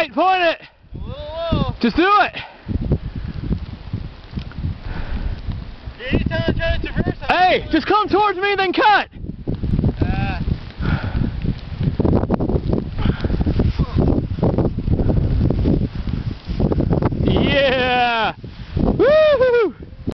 right, point it. A little. Just do it. Hey, just come towards me, then cut.